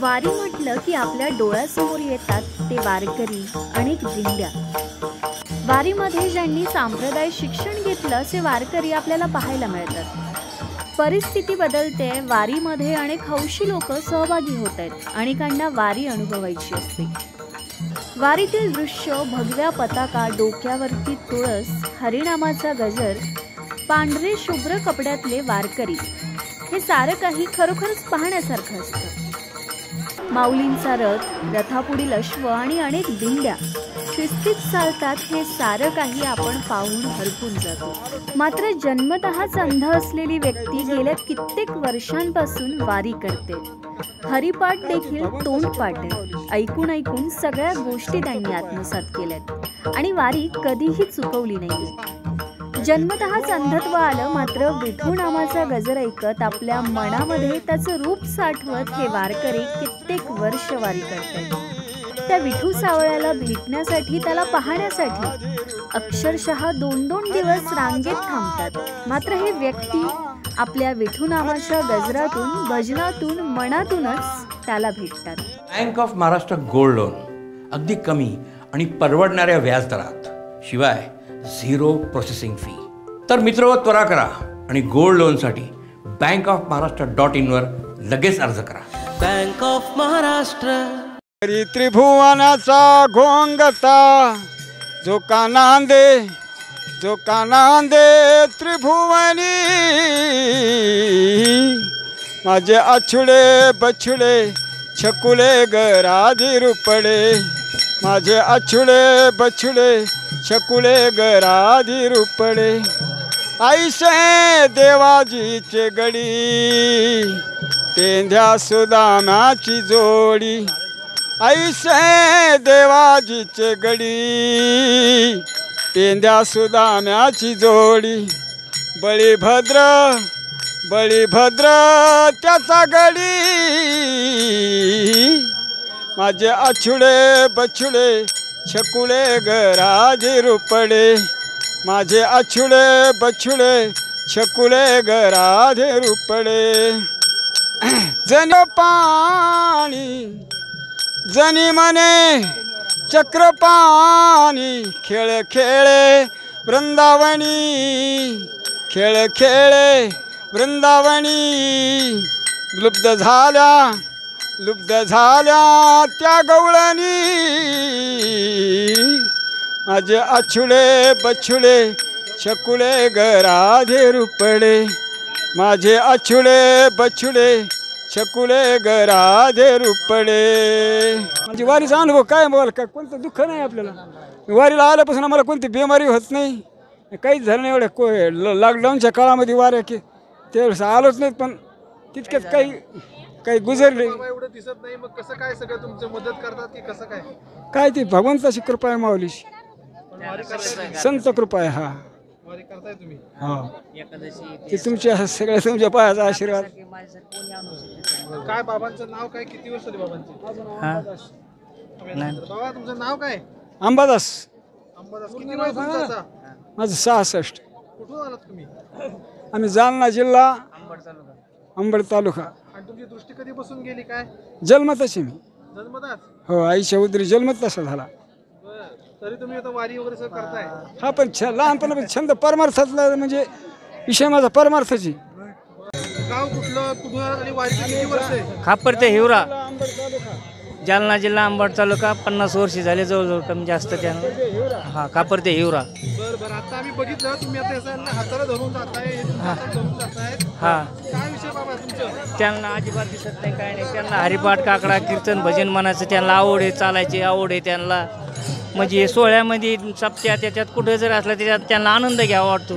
वारी म्हटलं की आपल्या डोळ्यासमोर येतात ते वारकरी अनेक दिंड्या वारीमध्ये ज्यांनी सांप्रदाय शिक्षण घेतलं असे वारकरी आपल्याला पाहायला मिळतात. परिस्थिती बदलते वारीमध्ये अनेक हौशी लोक सहभागी होत आहेत अनेकांना वारी अनुभवायची असते. वारीतील दृश्य भगव्या पताका डोक्यावरती तुळस हरिनामाचा गजर पांढरे शुभ्र कपड्यातले वारकरी हे सारं काही खरोखरच पाहण्यासारखं असतं. माऊलींचा रथ रथापुढील अश्व आणि अनेक दिंड्या. शिस्तीत चालतात हे सारं काही आपण पाहून हरपून जातो. मात्र जन्मतःच अंध असलेली व्यक्ती गेल्या कित्येक वर्षांपासून वारी करते. हरिपाठ देखील तोंडपाठ आहे ऐकून ऐकून सगळ्या गोष्टी त्यांनी आत्मसात केल्यात. आणि वारी कधीही चुकवली नाही. जन्मतःच अंधत्व आलं मात्र विठू नामाचा गजर ऐकत आपल्या मनामध्ये त्याचं रूप साठवत हे वारकरी कित्येक वर्ष वारी करतात. त्या विठू सावळ्याला भेटण्यासाठी त्याला पाहण्यासाठी अक्षरशः दोन दोन दिवस रांगेत थांबतात. मात्र हे व्यक्ती आपल्या विठू नामाच्या गजरातून भजनातून मनातूनच त्याला भेटतात. Bank of Maharashtra gold loan अगदी कमी आणि परवडणाऱ्या व्याजदरात. शिवाय झिरो प्रोसेसिंग फी. तर मित्र त्वरा करा आणि गोल्ड लोनसाठी बँक ऑफ महाराष्ट्र डॉट इनवर लगेच अर्ज करा. Bank of Maharashtra. हरी त्रिभुवनाचा घोंगता जो का नांदे जो का नांदे त्रिभुवनी. माझे अछुडे बछुडे छकुले गराधी रुपडे. माझे अछुडे बछुडे शकुळे गराधी रुपडे. आईसे देवाजीचे गडी तेंध्या सुदामाची जोडी. आईसे देवाजीचे गडी तेंध्या सुदाम्याची जोडी. बळीभद्र बळीभद्र त्याचा गडी. माझे अछुडे बछुडे छकुळे गराजे रुपडे. माझे अछुडे बछुडे छकुळे गराधे रुपडे. जन पाणी जनी मने चक्रपाणी खेळ खेळे वृंदावणी खेळ खेळे वृंदावणी लुप्त झाल्या लुब्ध झाल्या त्या गवळणी माझे अछुडे बछुडे छकुळे गराधे रुपडे. माझे अछुडे बछुडे छकुळे गराधे रुपडे. म्हणजे वारीचा अनुभव काय बोल का? कोणतं दुःख नाही आपल्याला. वारीला आल्यापासून आम्हाला कोणती बिमारी होत नाही. काहीच झालं नाही एवढ्या को लॉकडाऊनच्या काळामध्ये वाऱ्या की त्यावेळेस आलोच नाहीत पण तितक्यात काही काही गुजरले. बाबा एवढं दिसत नाही मग कसं काय सगळं तुमचं मदत करतात की कसं काय? काय ती भगवंताची कृपा आहे माऊलीची. पण वारी करताय तुम्ही? संत कृपा आहे हा. वारी करताय तुम्ही. हा. ते तुमच्या सगळ्या तुमच्या पायाचा आशीर्वाद. काय बाबांचं नाव काय? किती वर्ष झाली बाबांची? बाबा तुमचं नाव काय? अंबादास. अंबादास किती वय तुमचं आता? माझं सहासष्ट. कुठून आलात तुम्ही? आम्ही जालना जिल्हा अंबड तालुका. दृष्टी कधीपासून गेली काय? जन्मतच आहे मी. जन्मताच हो आईच्या उदरी जन्मत तसा झाला. तरी तुम्ही आता वारी वगैरे सगळं करताय? हा पण छ लहानपणापासून छंद परमार्थातला म्हणजे विषय माझा परमार्थाची. गाव कुठलं कुठून आलात आणि वारीची किती वर्ष आहे? खापर ते हिवरा. जालना जिल्हा अंबड तालुका पन्नास वर्षे झाले जवळजवळ कमी जास्त त्यानं. हा खापर ते हिवरा. बरं बरं. आता आम्ही बघितलं तुम्ही आता असं ना हाताला धरून जाताय हे धरून जाताय. हा. काय विषय बाबा तुमचं? त्यांना अजिबात दिसत नाही काय नाही. त्यांना हरिपाठ काकडा कीर्तन भजन म्हणायचं त्यांना आवड आहे चालायची आवड आहे त्यांना. म्हणजे सोहळ्यामध्ये सप्त्या त्याच्यात कुठं जर असलं त्याच्यात त्यांना आनंद घ्यावा वाटतो.